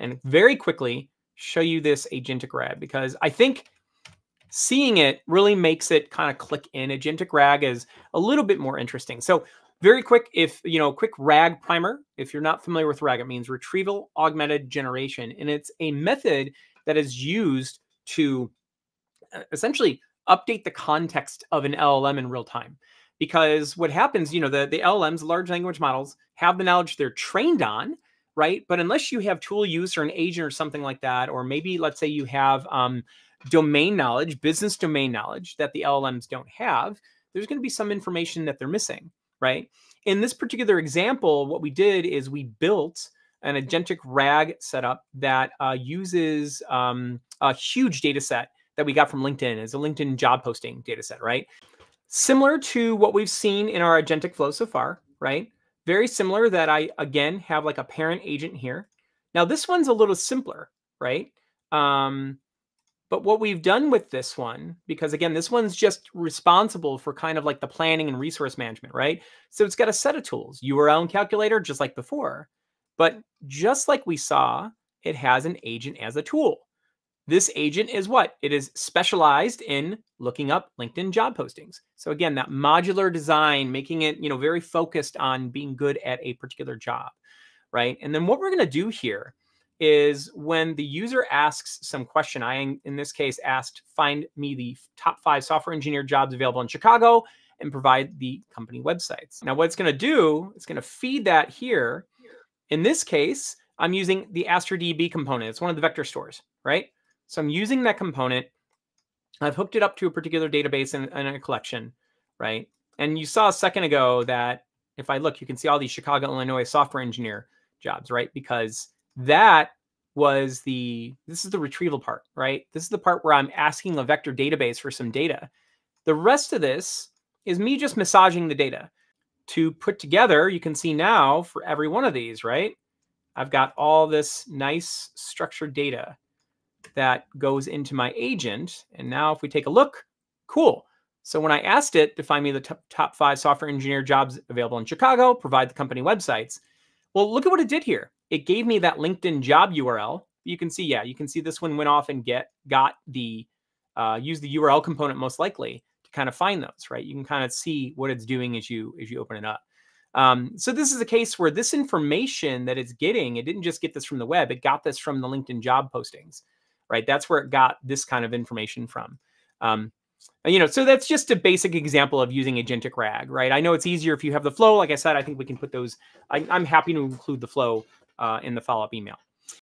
and very quickly show you this agentic rag because I think seeing it really makes it kind of click in. Agentic rag is a little bit more interesting. So very quick, if you know, quick RAG primer. If you're not familiar with RAG, it means retrieval augmented generation, and it's a method that is used to uh, essentially update the context of an LLM in real time. Because what happens, you know, the, the LLMs, large language models, have the knowledge they're trained on, right? But unless you have tool use or an agent or something like that, or maybe let's say you have um, domain knowledge, business domain knowledge that the LLMs don't have, there's going to be some information that they're missing right? In this particular example, what we did is we built an agentic RAG setup that uh, uses um, a huge data set that we got from LinkedIn as a LinkedIn job posting data set, right? Similar to what we've seen in our agentic flow so far, right? Very similar that I, again, have like a parent agent here. Now, this one's a little simpler, right? Um, but what we've done with this one, because again, this one's just responsible for kind of like the planning and resource management, right? So it's got a set of tools, URL and calculator, just like before. But just like we saw, it has an agent as a tool. This agent is what? It is specialized in looking up LinkedIn job postings. So again, that modular design, making it, you know, very focused on being good at a particular job, right? And then what we're going to do here is when the user asks some question. I, in this case, asked, find me the top five software engineer jobs available in Chicago and provide the company websites. Now, what it's going to do, it's going to feed that here. In this case, I'm using the AstraDB component. It's one of the vector stores, right? So I'm using that component. I've hooked it up to a particular database in a collection, right? And you saw a second ago that if I look, you can see all these Chicago, Illinois software engineer jobs, right? Because that was the this is the retrieval part, right? This is the part where I'm asking a vector database for some data. The rest of this is me just massaging the data. To put together, you can see now for every one of these, right? I've got all this nice structured data that goes into my agent. And now if we take a look, cool. So when I asked it to find me the top five software engineer jobs available in Chicago, provide the company websites. Well, look at what it did here it gave me that LinkedIn job URL. You can see, yeah, you can see this one went off and get got the uh, use the URL component most likely to kind of find those, right? You can kind of see what it's doing as you as you open it up. Um, so this is a case where this information that it's getting, it didn't just get this from the web, it got this from the LinkedIn job postings, right? That's where it got this kind of information from. Um, you know, so that's just a basic example of using agentic RAG, right? I know it's easier if you have the flow. Like I said, I think we can put those. I, I'm happy to include the flow uh, in the follow up email.